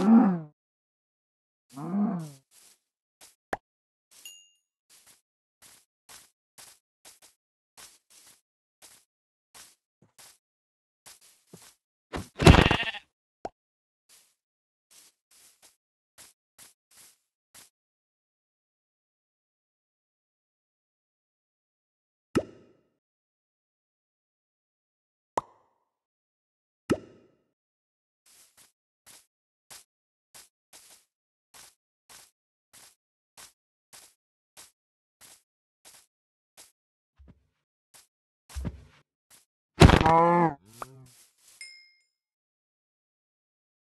Mm-hmm. Ah.